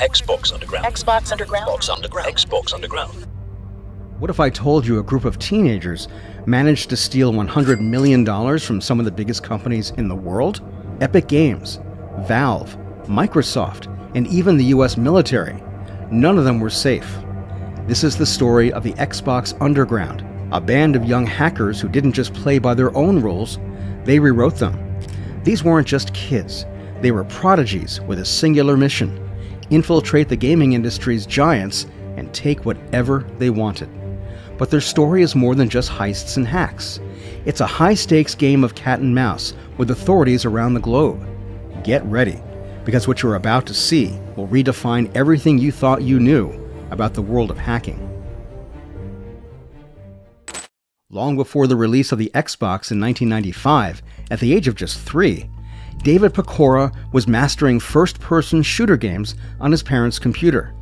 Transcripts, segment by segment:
Xbox Underground. Xbox Underground. Xbox Underground. Xbox Underground. What if I told you a group of teenagers managed to steal $100 million from some of the biggest companies in the world? Epic Games, Valve, Microsoft, and even the US military. None of them were safe. This is the story of the Xbox Underground, a band of young hackers who didn't just play by their own rules, they rewrote them. These weren't just kids, they were prodigies with a singular mission infiltrate the gaming industry's giants and take whatever they wanted. But their story is more than just heists and hacks. It's a high stakes game of cat and mouse with authorities around the globe. Get ready, because what you're about to see will redefine everything you thought you knew about the world of hacking. Long before the release of the Xbox in 1995, at the age of just three, David Pokora was mastering first person shooter games on his parents' computer.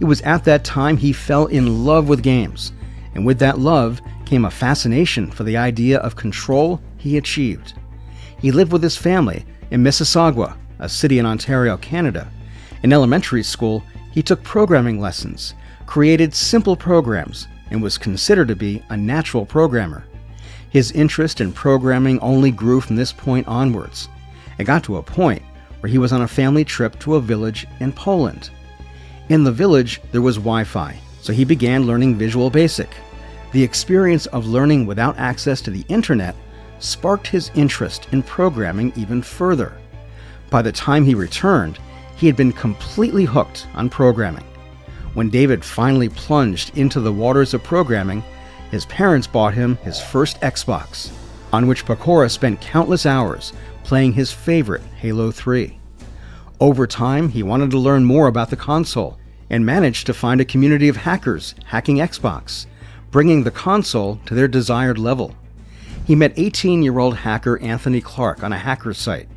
It was at that time he fell in love with games, and with that love came a fascination for the idea of control he achieved. He lived with his family in Mississauga, a city in Ontario, Canada. In elementary school, he took programming lessons, created simple programs, and was considered to be a natural programmer. His interest in programming only grew from this point onwards. It got to a point where he was on a family trip to a village in Poland. In the village, there was Wi Fi, so he began learning Visual Basic. The experience of learning without access to the internet sparked his interest in programming even further. By the time he returned, he had been completely hooked on programming. When David finally plunged into the waters of programming, his parents bought him his first Xbox, on which Pokora spent countless hours playing his favorite Halo 3. Over time, he wanted to learn more about the console and managed to find a community of hackers hacking Xbox, bringing the console to their desired level. He met 18 year old hacker Anthony Clark on a hacker site.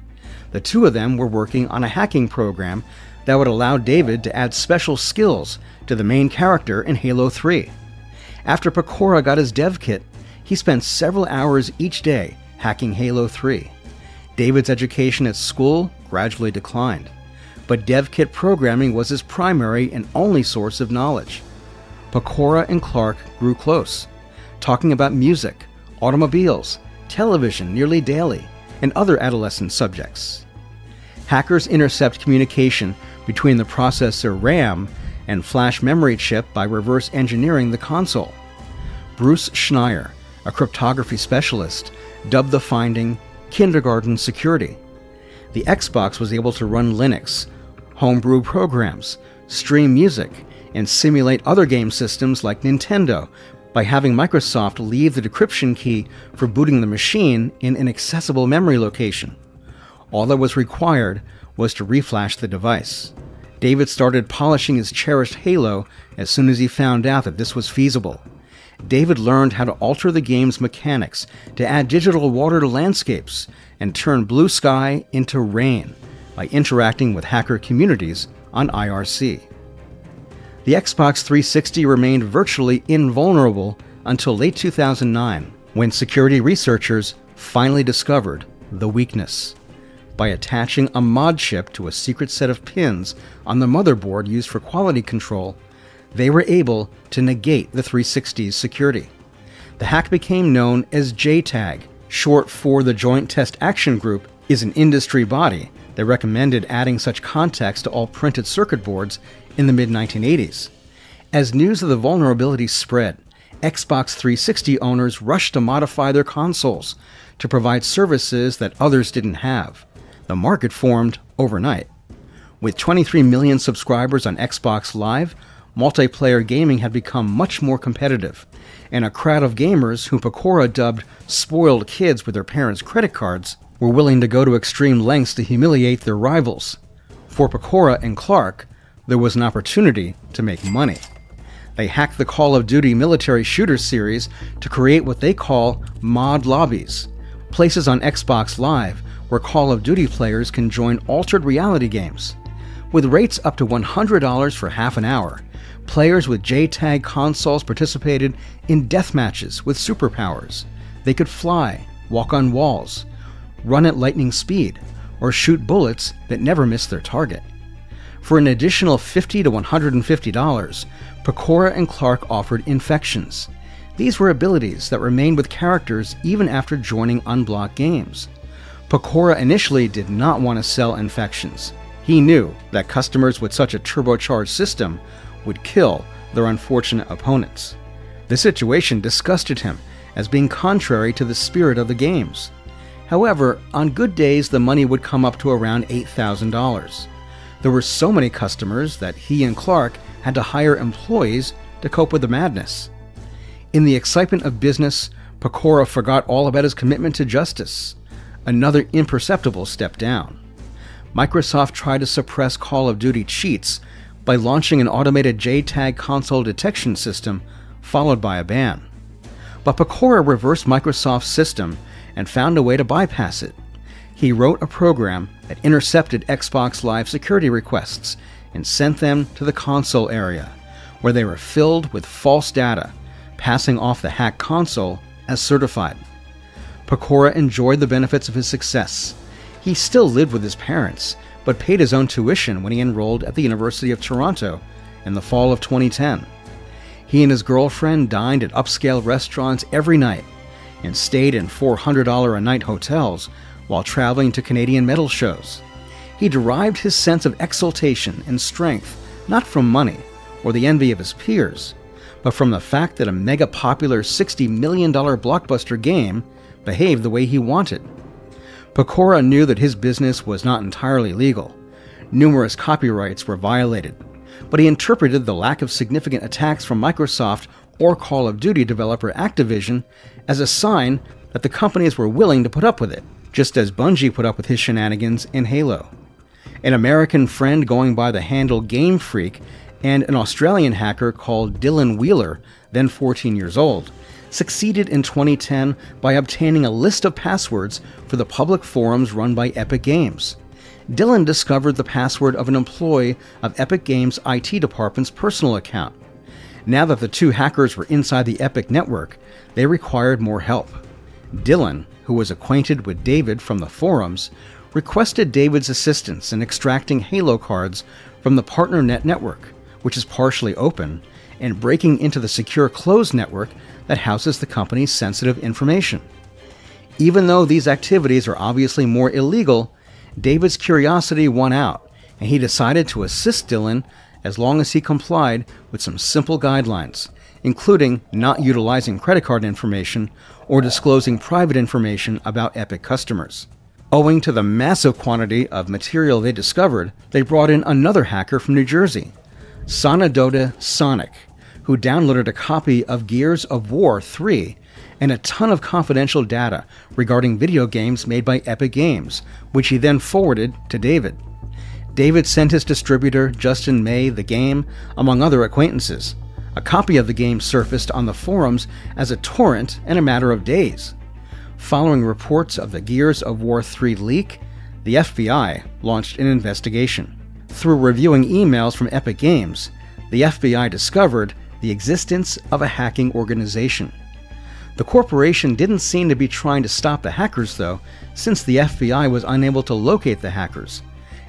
The two of them were working on a hacking program that would allow David to add special skills to the main character in Halo 3. After Pokora got his dev kit, he spent several hours each day hacking Halo 3. David's education at school gradually declined, but DevKit programming was his primary and only source of knowledge. Pokora and Clark grew close, talking about music, automobiles, television nearly daily, and other adolescent subjects. Hackers intercept communication between the processor RAM and flash memory chip by reverse engineering the console. Bruce Schneier, a cryptography specialist, dubbed the finding kindergarten security. The Xbox was able to run Linux, homebrew programs, stream music, and simulate other game systems like Nintendo by having Microsoft leave the decryption key for booting the machine in an accessible memory location. All that was required was to reflash the device. David started polishing his cherished Halo as soon as he found out that this was feasible. David learned how to alter the game's mechanics to add digital water to landscapes and turn blue sky into rain by interacting with hacker communities on IRC. The Xbox 360 remained virtually invulnerable until late 2009 when security researchers finally discovered the weakness. By attaching a mod chip to a secret set of pins on the motherboard used for quality control, they were able to negate the 360's security. The hack became known as JTAG, short for the Joint Test Action Group, is an industry body that recommended adding such context to all printed circuit boards in the mid 1980s. As news of the vulnerability spread, Xbox 360 owners rushed to modify their consoles to provide services that others didn't have. The market formed overnight. With 23 million subscribers on Xbox Live, multiplayer gaming had become much more competitive, and a crowd of gamers who Pokora dubbed spoiled kids with their parents' credit cards were willing to go to extreme lengths to humiliate their rivals. For Pokora and Clark, there was an opportunity to make money. They hacked the Call of Duty military shooter series to create what they call mod lobbies, places on Xbox Live where Call of Duty players can join altered reality games. With rates up to $100 for half an hour, Players with JTAG consoles participated in death matches with superpowers. They could fly, walk on walls, run at lightning speed, or shoot bullets that never missed their target. For an additional 50 to $150, Pokora and Clark offered infections. These were abilities that remained with characters even after joining Unblock Games. Pokora initially did not want to sell infections. He knew that customers with such a turbocharged system would kill their unfortunate opponents. The situation disgusted him as being contrary to the spirit of the games. However, on good days, the money would come up to around $8,000. There were so many customers that he and Clark had to hire employees to cope with the madness. In the excitement of business, Pokora forgot all about his commitment to justice, another imperceptible step down. Microsoft tried to suppress Call of Duty cheats by launching an automated JTAG console detection system, followed by a ban. But Pokora reversed Microsoft's system and found a way to bypass it. He wrote a program that intercepted Xbox Live security requests and sent them to the console area, where they were filled with false data, passing off the hacked console as certified. Pokora enjoyed the benefits of his success. He still lived with his parents, but paid his own tuition when he enrolled at the University of Toronto in the fall of 2010. He and his girlfriend dined at upscale restaurants every night and stayed in $400 a night hotels while traveling to Canadian metal shows. He derived his sense of exultation and strength not from money or the envy of his peers, but from the fact that a mega popular $60 million blockbuster game behaved the way he wanted. Pokora knew that his business was not entirely legal. Numerous copyrights were violated, but he interpreted the lack of significant attacks from Microsoft or Call of Duty developer Activision as a sign that the companies were willing to put up with it, just as Bungie put up with his shenanigans in Halo. An American friend going by the handle Game Freak and an Australian hacker called Dylan Wheeler, then 14 years old, succeeded in 2010 by obtaining a list of passwords for the public forums run by Epic Games. Dylan discovered the password of an employee of Epic Games' IT department's personal account. Now that the two hackers were inside the Epic network, they required more help. Dylan, who was acquainted with David from the forums, requested David's assistance in extracting Halo cards from the PartnerNet network, which is partially open, and breaking into the secure closed network that houses the company's sensitive information. Even though these activities are obviously more illegal, David's curiosity won out, and he decided to assist Dylan as long as he complied with some simple guidelines, including not utilizing credit card information or disclosing private information about Epic customers. Owing to the massive quantity of material they discovered, they brought in another hacker from New Jersey, Sonadoda Sonic, who downloaded a copy of Gears of War 3 and a ton of confidential data regarding video games made by Epic Games, which he then forwarded to David. David sent his distributor, Justin May, the game, among other acquaintances. A copy of the game surfaced on the forums as a torrent in a matter of days. Following reports of the Gears of War 3 leak, the FBI launched an investigation. Through reviewing emails from Epic Games, the FBI discovered the existence of a hacking organization. The corporation didn't seem to be trying to stop the hackers, though, since the FBI was unable to locate the hackers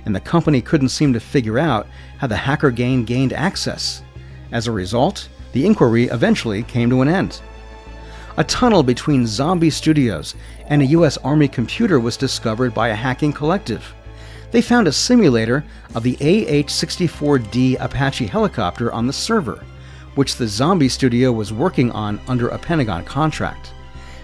and the company couldn't seem to figure out how the hacker gang gained access. As a result, the inquiry eventually came to an end. A tunnel between Zombie Studios and a US Army computer was discovered by a hacking collective. They found a simulator of the AH 64D Apache helicopter on the server, which the Zombie Studio was working on under a Pentagon contract.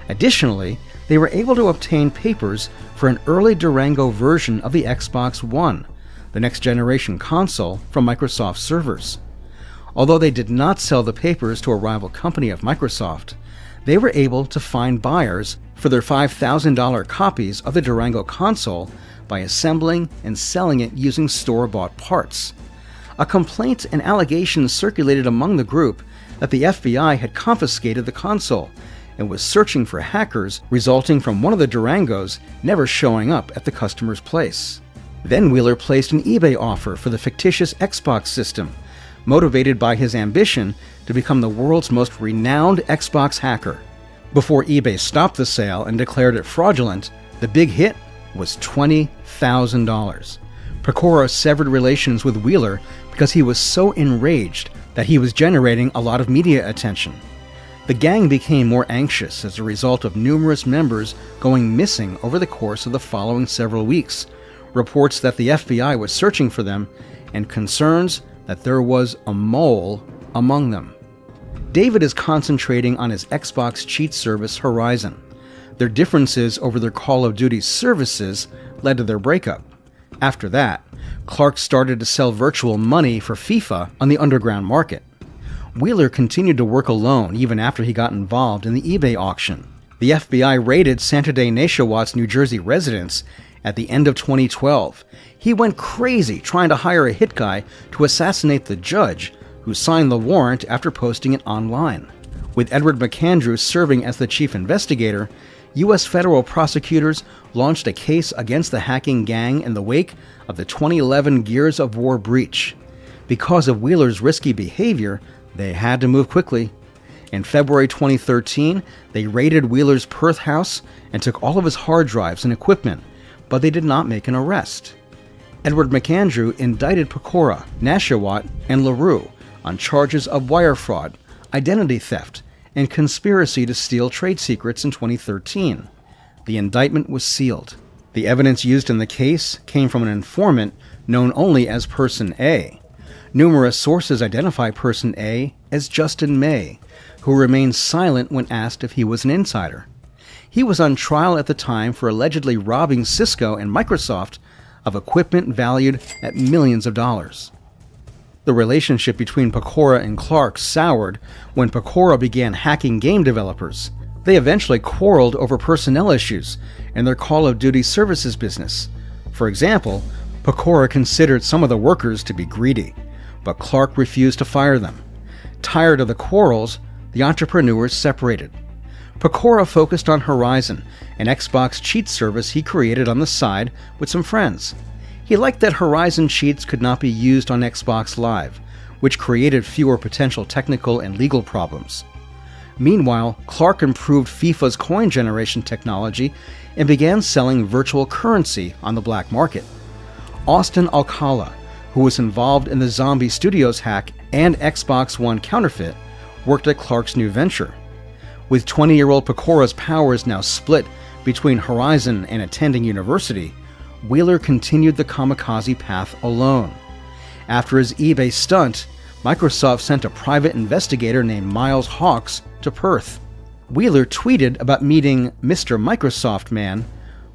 Additionally, they were able to obtain papers for an early Durango version of the Xbox One, the next generation console from Microsoft servers. Although they did not sell the papers to a rival company of Microsoft, they were able to find buyers for their $5,000 copies of the Durango console by assembling and selling it using store bought parts. A complaint and allegations circulated among the group that the FBI had confiscated the console and was searching for hackers resulting from one of the Durangos never showing up at the customer's place. Then Wheeler placed an eBay offer for the fictitious Xbox system, motivated by his ambition to become the world's most renowned Xbox hacker. Before eBay stopped the sale and declared it fraudulent, the big hit was $20,000. Pokora severed relations with Wheeler because he was so enraged that he was generating a lot of media attention. The gang became more anxious as a result of numerous members going missing over the course of the following several weeks, reports that the FBI was searching for them, and concerns that there was a mole among them. David is concentrating on his Xbox cheat service Horizon. Their differences over their Call of Duty services led to their breakup. After that, Clark started to sell virtual money for FIFA on the underground market. Wheeler continued to work alone even after he got involved in the eBay auction. The FBI raided Sanadodeh Nesheiwat's New Jersey residence at the end of 2012. He went crazy trying to hire a hit guy to assassinate the judge, who signed the warrant after posting it online. With Edward McAndrew serving as the chief investigator, U.S. federal prosecutors launched a case against the hacking gang in the wake of the 2011 Gears of War breach. Because of Wheeler's risky behavior, they had to move quickly. In February 2013, they raided Wheeler's Perth house and took all of his hard drives and equipment, but they did not make an arrest. Edward McAndrew indicted Pokora, Nesheiwat, and Leroux on charges of wire fraud, identity theft, and conspiracy to steal trade secrets in 2013. The indictment was sealed. The evidence used in the case came from an informant known only as Person A. Numerous sources identify Person A as Justin May, who remained silent when asked if he was an insider. He was on trial at the time for allegedly robbing Cisco and Microsoft of equipment valued at millions of dollars. The relationship between Pokora and Clark soured when Pokora began hacking game developers. They eventually quarreled over personnel issues in their Call of Duty services business. For example, Pokora considered some of the workers to be greedy but Clark refused to fire them. Tired of the quarrels, the entrepreneurs separated. Pokora focused on Horizon, an Xbox cheat service he created on the side with some friends. He liked that Horizon cheats could not be used on Xbox Live, which created fewer potential technical and legal problems. Meanwhile, Clark improved FIFA's coin generation technology and began selling virtual currency on the black market. Austin Alcala, who was involved in the Zombie Studios hack and Xbox One counterfeit, worked at Clark's new venture. With 20 year old Pokora's powers now split between Horizon and attending university, Wheeler continued the kamikaze path alone. After his eBay stunt, Microsoft sent a private investigator named Miles Hawks to Perth. Wheeler tweeted about meeting Mr. Microsoft Man,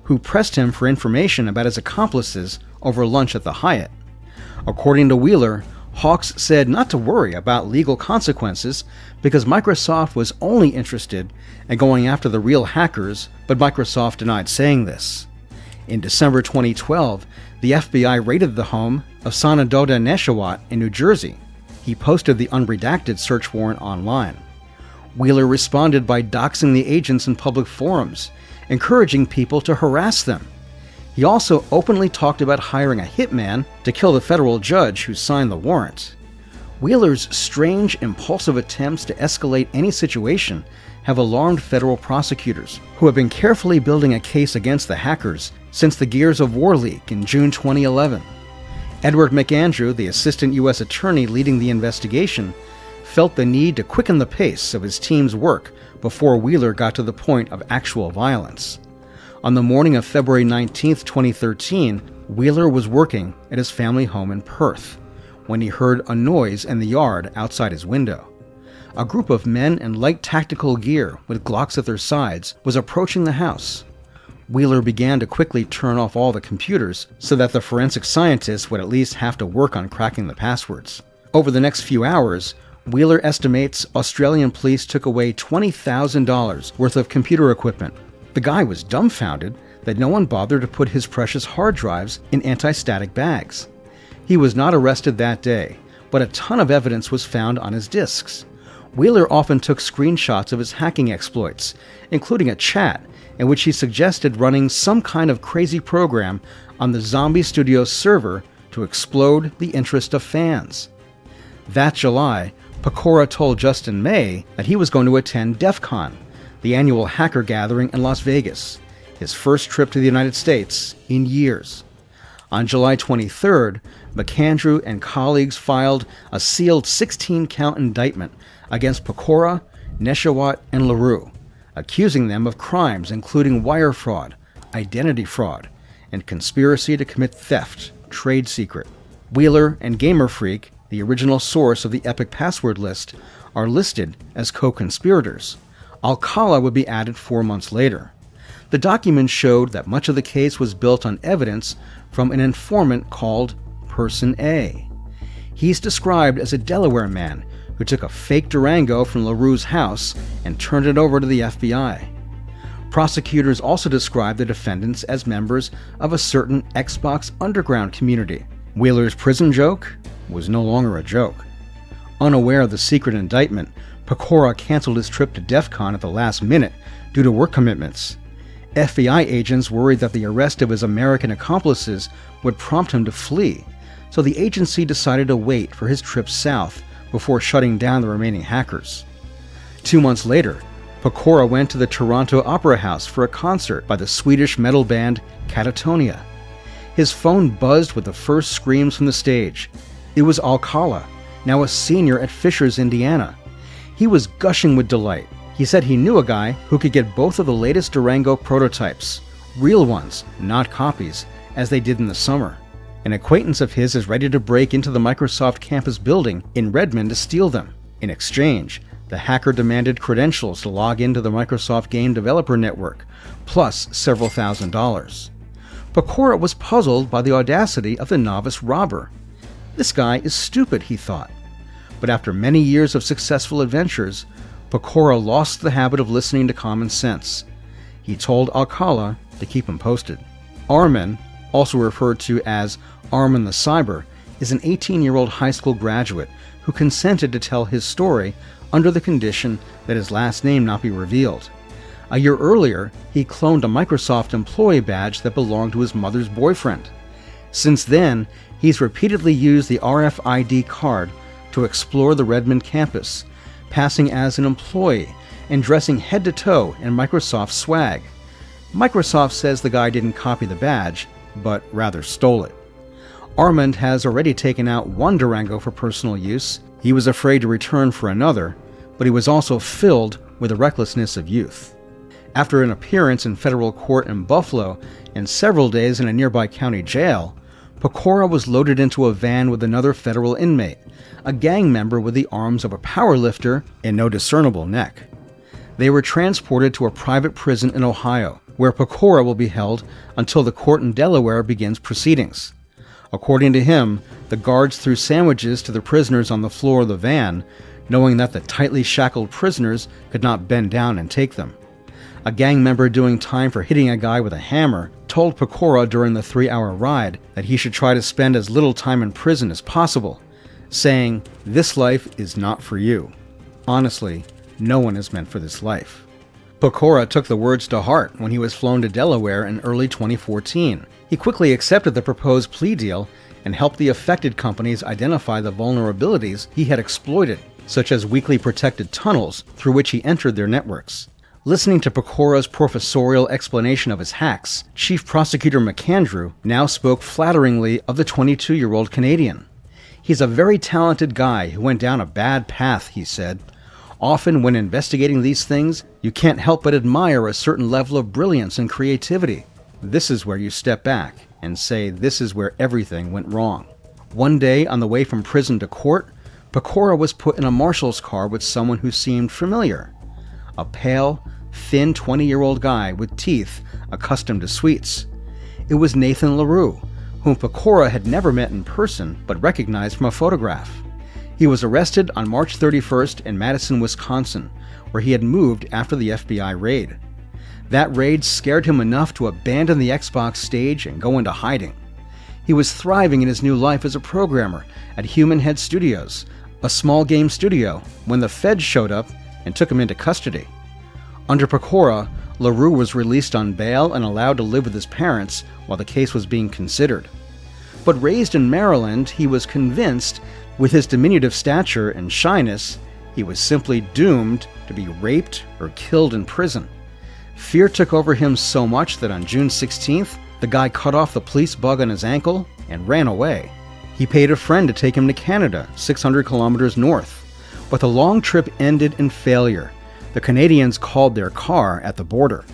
who pressed him for information about his accomplices over lunch at the Hyatt. According to Wheeler, Hawks said not to worry about legal consequences because Microsoft was only interested in going after the real hackers, but Microsoft denied saying this. In December 2012, the FBI raided the home of Sanadodeh Nesheiwat in New Jersey. He posted the unredacted search warrant online. Wheeler responded by doxing the agents in public forums, encouraging people to harass them he also openly talked about hiring a hitman to kill the federal judge who signed the warrant. Wheeler's strange, impulsive attempts to escalate any situation have alarmed federal prosecutors, who have been carefully building a case against the hackers since the Gears of War leak in June 2011. Edward McAndrew, the assistant U.S. attorney leading the investigation, felt the need to quicken the pace of his team's work before Wheeler got to the point of actual violence. On the morning of February 19, 2013, Wheeler was working at his family home in Perth when he heard a noise in the yard outside his window. A group of men in light tactical gear with Glocks at their sides was approaching the house. Wheeler began to quickly turn off all the computers so that the forensic scientists would at least have to work on cracking the passwords. Over the next few hours, Wheeler estimates Australian police took away $20,000 worth of computer equipment, the guy was dumbfounded that no one bothered to put his precious hard drives in anti static bags. He was not arrested that day, but a ton of evidence was found on his disks. Wheeler often took screenshots of his hacking exploits, including a chat in which he suggested running some kind of crazy program on the Zombie Studios server to explode the interest of fans. That July, Pokora told Justin May that he was going to attend DEF CON, the annual hacker gathering in Las Vegas, his first trip to the United States in years. On July 23rd, McAndrew and colleagues filed a sealed 16 count indictment against Pokora, Nesheiwat, and Leroux, accusing them of crimes including wire fraud, identity fraud, and conspiracy to commit theft, trade secret. Wheeler and Gamerfreak, the original source of the Epic password list, are listed as co conspirators. Alcala would be added four months later. The documents showed that much of the case was built on evidence from an informant called Person A. He's described as a Delaware man who took a fake Durango from Leroux's house and turned it over to the FBI. Prosecutors also described the defendants as members of a certain Xbox Underground community. Wheeler's prison joke was no longer a joke. Unaware of the secret indictment, Pokora canceled his trip to DEF CON at the last minute due to work commitments. FBI agents worried that the arrest of his American accomplices would prompt him to flee, so the agency decided to wait for his trip south before shutting down the remaining hackers. Two months later, Pokora went to the Toronto Opera House for a concert by the Swedish metal band Katatonia. His phone buzzed with the first screams from the stage. It was Alcala, now a senior at Fishers, Indiana. He was gushing with delight. He said he knew a guy who could get both of the latest Durango prototypes, real ones, not copies, as they did in the summer. An acquaintance of his is ready to break into the Microsoft campus building in Redmond to steal them. In exchange, the hacker demanded credentials to log into the Microsoft Game Developer Network, plus several thousand dollars. Pokora was puzzled by the audacity of the novice robber. This guy is stupid, he thought. But after many years of successful adventures, Pokora lost the habit of listening to common sense. He told Alcala to keep him posted. Armin, also referred to as Armin the Cyber, is an 18 year old high school graduate who consented to tell his story under the condition that his last name not be revealed. A year earlier, he cloned a Microsoft employee badge that belonged to his mother's boyfriend. Since then, he's repeatedly used the RFID card to explore the Redmond campus, passing as an employee and dressing head to toe in Microsoft swag. Microsoft says the guy didn't copy the badge, but rather stole it. Armand has already taken out one Durango for personal use. He was afraid to return for another, but he was also filled with the recklessness of youth. After an appearance in federal court in Buffalo and several days in a nearby county jail, Pokora was loaded into a van with another federal inmate, a gang member with the arms of a powerlifter and no discernible neck. They were transported to a private prison in Ohio, where Pokora will be held until the court in Delaware begins proceedings. According to him, the guards threw sandwiches to the prisoners on the floor of the van, knowing that the tightly shackled prisoners could not bend down and take them. A gang member doing time for hitting a guy with a hammer told Pokora during the three hour ride that he should try to spend as little time in prison as possible, saying, This life is not for you. Honestly, no one is meant for this life. Pokora took the words to heart when he was flown to Delaware in early 2014. He quickly accepted the proposed plea deal and helped the affected companies identify the vulnerabilities he had exploited, such as weakly protected tunnels through which he entered their networks. Listening to Pokora's professorial explanation of his hacks, Chief Prosecutor McAndrew now spoke flatteringly of the 22 year old Canadian. He's a very talented guy who went down a bad path, he said. Often, when investigating these things, you can't help but admire a certain level of brilliance and creativity. This is where you step back and say, This is where everything went wrong. One day, on the way from prison to court, Pokora was put in a marshal's car with someone who seemed familiar a pale, thin 20 year old guy with teeth accustomed to sweets. It was Nathan Leroux, whom Pokora had never met in person but recognized from a photograph. He was arrested on March 31st in Madison, Wisconsin, where he had moved after the FBI raid. That raid scared him enough to abandon the Xbox stage and go into hiding. He was thriving in his new life as a programmer at Human Head Studios, a small game studio, when the feds showed up and took him into custody. Under Pokora, Leroux was released on bail and allowed to live with his parents while the case was being considered. But raised in Maryland, he was convinced with his diminutive stature and shyness, he was simply doomed to be raped or killed in prison. Fear took over him so much that on June 16th, The guy cut off the police bug on his ankle and ran away. He paid a friend to take him to Canada, 600 kilometers north. But the long trip ended in failure. The Canadians called their car at the border.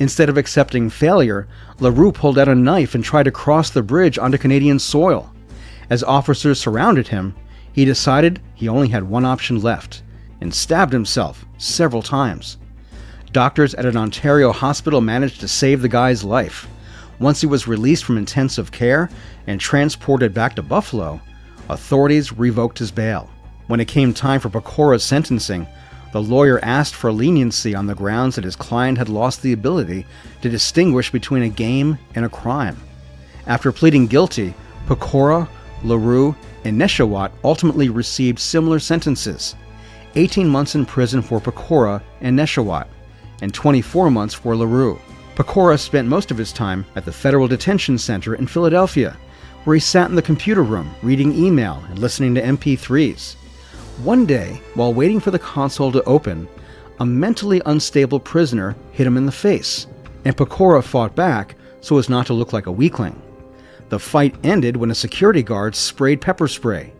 Instead of accepting failure, Leroux pulled out a knife and tried to cross the bridge onto Canadian soil. As officers surrounded him, he decided he only had one option left and stabbed himself several times. Doctors at an Ontario hospital managed to save the guy's life. Once he was released from intensive care and transported back to Buffalo, authorities revoked his bail. When it came time for Pokora's sentencing, the lawyer asked for leniency on the grounds that his client had lost the ability to distinguish between a game and a crime. After pleading guilty, Pokora, Leroux, and Nesheiwat ultimately received similar sentences 18 months in prison for Pokora and Nesheiwat, and 24 months for Leroux. Pokora spent most of his time at the Federal Detention Center in Philadelphia, where he sat in the computer room reading email and listening to MP3s. One day, while waiting for the console to open, a mentally unstable prisoner hit him in the face, and Pokora fought back so as not to look like a weakling. The fight ended when a security guard sprayed pepper spray.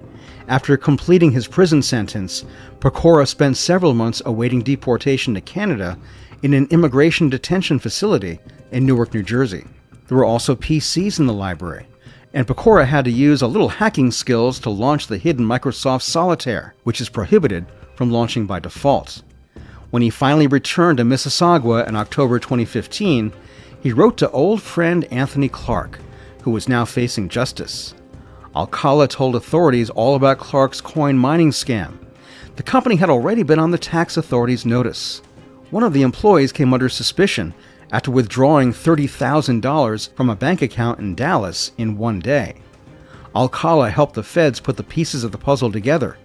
After completing his prison sentence, Pokora spent several months awaiting deportation to Canada in an immigration detention facility in Newark, New Jersey. There were also PCs in the library, and Pokora had to use a little hacking skills to launch the hidden Microsoft Solitaire, which is prohibited from launching by default. When he finally returned to Mississauga in October 2015, he wrote to old friend Anthony Clark, who was now facing justice. Alcala told authorities all about Clark's coin mining scam. The company had already been on the tax authorities' notice. One of the employees came under suspicion after withdrawing $30,000 from a bank account in Dallas in one day. Alcala helped the feds put the pieces of the puzzle together.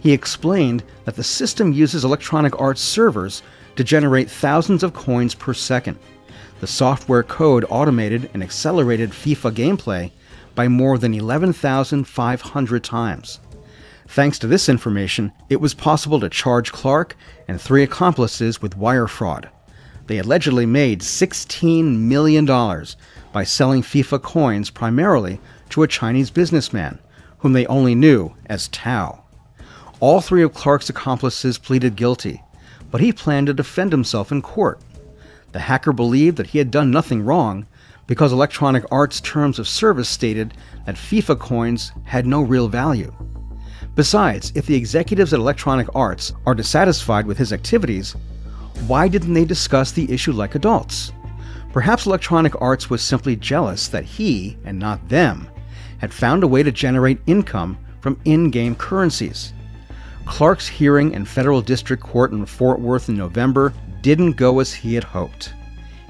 He explained that the system uses Electronic Arts servers to generate thousands of coins per second. The software code automated and accelerated FIFA gameplay by more than 11,500 times. Thanks to this information, it was possible to charge Clark and three accomplices with wire fraud. They allegedly made $16 million by selling FIFA coins primarily to a Chinese businessman, whom they only knew as Tao. All three of Clark's accomplices pleaded guilty, but he planned to defend himself in court. The hacker believed that he had done nothing wrong because Electronic Arts' terms of service stated that FIFA coins had no real value. Besides, if the executives at Electronic Arts are dissatisfied with his activities, why didn't they discuss the issue like adults? Perhaps Electronic Arts was simply jealous that he, and not them, had found a way to generate income from in game currencies. Clark's hearing in federal district court in Fort Worth in November didn't go as he had hoped.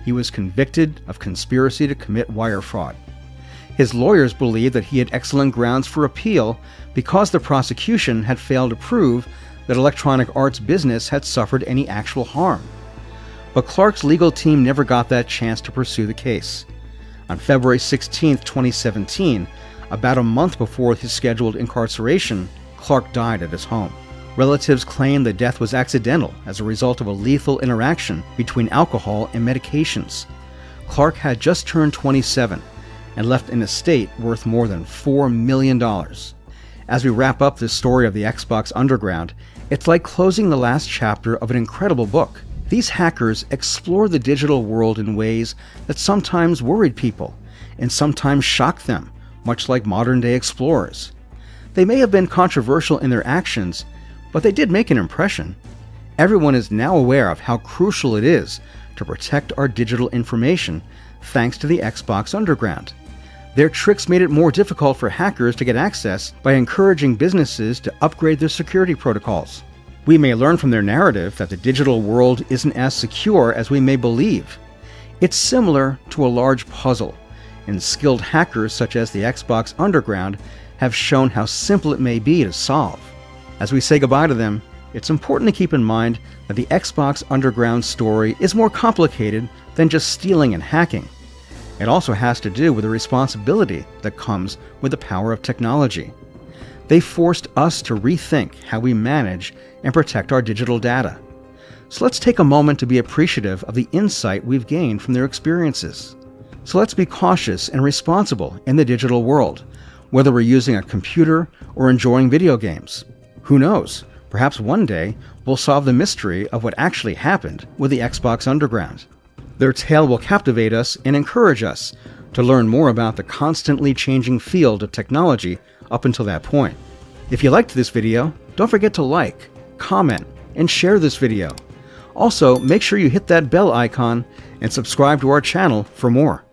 He was convicted of conspiracy to commit wire fraud. His lawyers believed that he had excellent grounds for appeal because the prosecution had failed to prove that Electronic Arts business had suffered any actual harm. But Clark's legal team never got that chance to pursue the case. On February 16, 2017, about a month before his scheduled incarceration, Clark died at his home. Relatives claim the death was accidental as a result of a lethal interaction between alcohol and medications. Clark had just turned 27 and left an estate worth more than $4 million. As we wrap up this story of the Xbox Underground, it's like closing the last chapter of an incredible book. These hackers explore the digital world in ways that sometimes worried people and sometimes shocked them, much like modern day explorers. They may have been controversial in their actions, but they did make an impression. Everyone is now aware of how crucial it is to protect our digital information thanks to the Xbox Underground. Their tricks made it more difficult for hackers to get access by encouraging businesses to upgrade their security protocols. We may learn from their narrative that the digital world isn't as secure as we may believe. It's similar to a large puzzle, and skilled hackers such as the Xbox Underground have shown how simple it may be to solve. As we say goodbye to them, it's important to keep in mind that the Xbox Underground story is more complicated than just stealing and hacking. It also has to do with the responsibility that comes with the power of technology. They forced us to rethink how we manage and protect our digital data. So let's take a moment to be appreciative of the insight we've gained from their experiences. So let's be cautious and responsible in the digital world, whether we're using a computer or enjoying video games. Who knows? Perhaps one day we'll solve the mystery of what actually happened with the Xbox Underground. Their tale will captivate us and encourage us to learn more about the constantly changing field of technology up until that point. If you liked this video, don't forget to like, comment, and share this video. Also, make sure you hit that bell icon and subscribe to our channel for more.